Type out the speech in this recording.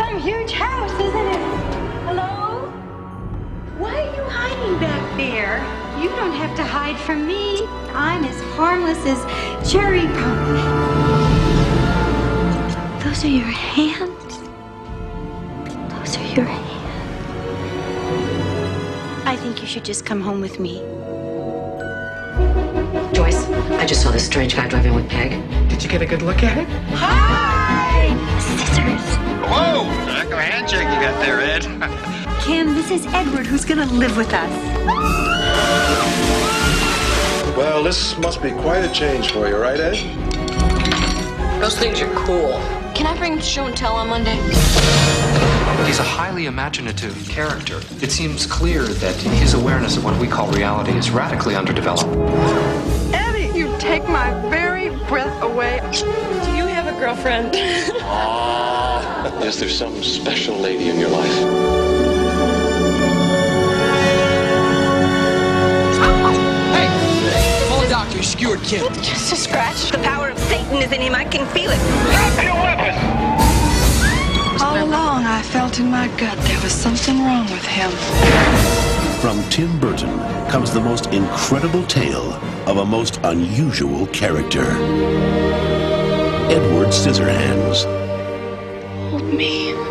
some huge house, isn't it? Hello? Why are you hiding back there? You don't have to hide from me. I'm as harmless as cherry pie. Those are your hands. Those are your hands. I think you should just come home with me. Joyce, I just saw this strange guy driving with Peg. Did you get a good look at it? Hi! Kim, this is Edward who's gonna live with us. Well, this must be quite a change for you, right, Ed? Those things are cool. Can I bring show and tell on Monday? He's a highly imaginative character. It seems clear that his awareness of what we call reality is radically underdeveloped. Eddie, you take my very breath away. Do you have a girlfriend? Is there some special lady in your life? You skewered. Just a scratch. The power of Satan is in him. I can feel it. Drop your weapons! All along, I felt in my gut there was something wrong with him. From Tim Burton comes the most incredible tale of a most unusual character. Edward Scissorhands. Hold me.